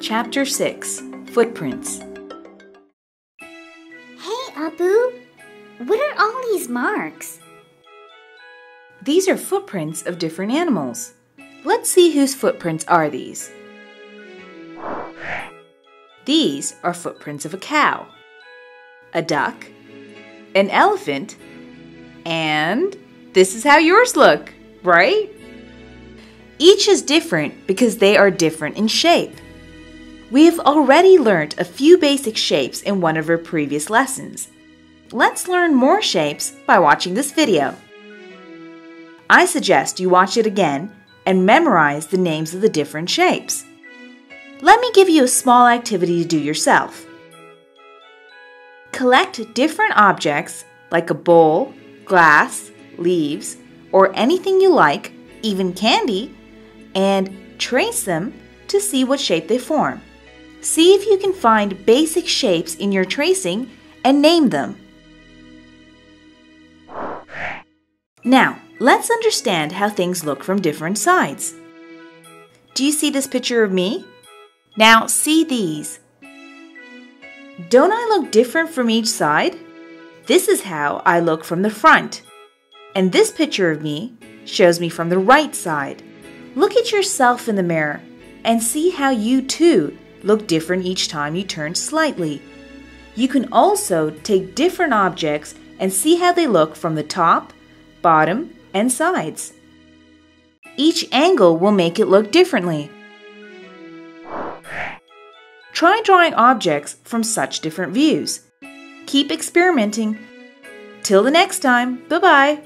Chapter 6 Footprints Hey, Appu. What are all these marks? These are footprints of different animals. Let's see whose footprints are these. These are footprints of a cow, a duck, an elephant, and this is how yours look, right? Each is different because they are different in shape. We have already learned a few basic shapes in one of our previous lessons. Let's learn more shapes by watching this video. I suggest you watch it again and memorize the names of the different shapes. Let me give you a small activity to do yourself. Collect different objects like a bowl, glass, leaves, or anything you like, even candy, and trace them to see what shape they form. See if you can find basic shapes in your tracing and name them. Now, let's understand how things look from different sides. Do you see this picture of me? Now, see these. Don't I look different from each side? This is how I look from the front. And this picture of me shows me from the right side. Look at yourself in the mirror and see how you too look different each time you turn slightly. You can also take different objects and see how they look from the top, bottom, and sides. Each angle will make it look differently. Try drawing objects from such different views. Keep experimenting. Till the next time, bye bye.